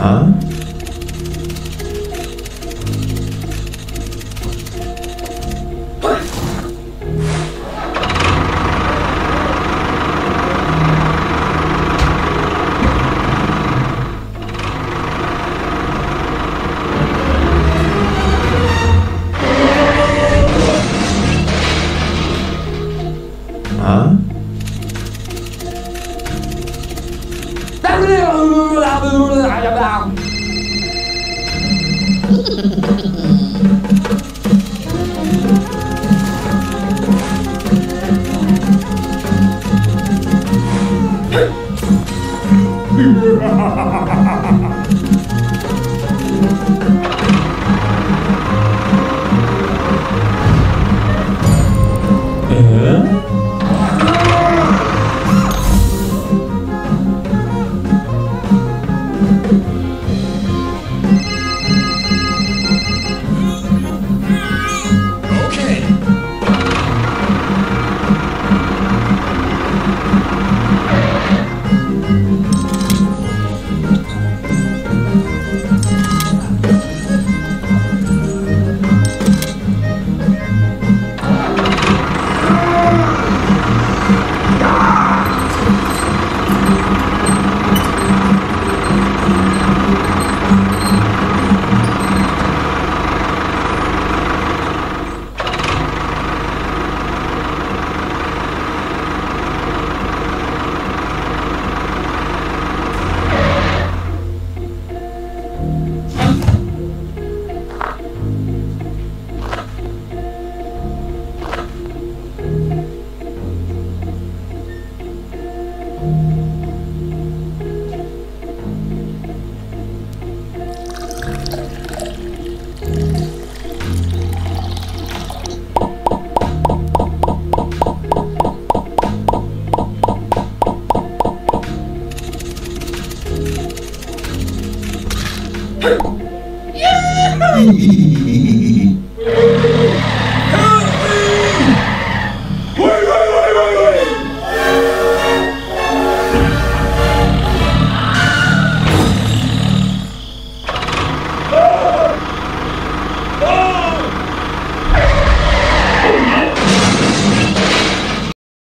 아? Ha ha ha ha! you Yeah!